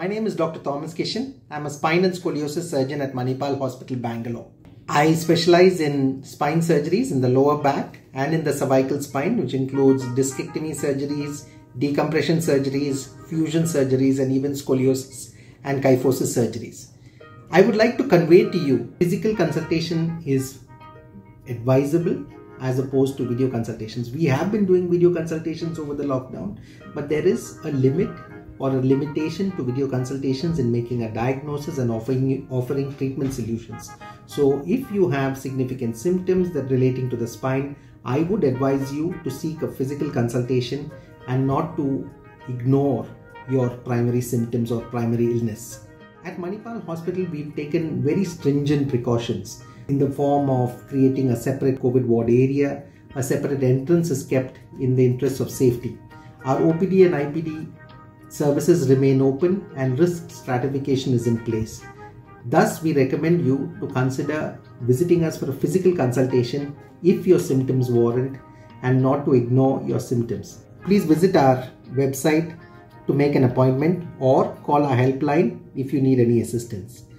My name is Dr. Thomas Kishen. I'm a spine and scoliosis surgeon at Manipal Hospital, Bangalore. I specialize in spine surgeries in the lower back and in the cervical spine, which includes discectomy surgeries, decompression surgeries, fusion surgeries, and even scoliosis and kyphosis surgeries. I would like to convey to you physical consultation is advisable as opposed to video consultations. We have been doing video consultations over the lockdown, but there is a limit or a limitation to video consultations in making a diagnosis and offering, offering treatment solutions. So if you have significant symptoms that relating to the spine, I would advise you to seek a physical consultation and not to ignore your primary symptoms or primary illness. At Manipal Hospital, we've taken very stringent precautions in the form of creating a separate COVID ward area. A separate entrance is kept in the interest of safety. Our OPD and IPD services remain open and risk stratification is in place. Thus, we recommend you to consider visiting us for a physical consultation if your symptoms warrant and not to ignore your symptoms. Please visit our website to make an appointment or call our helpline if you need any assistance.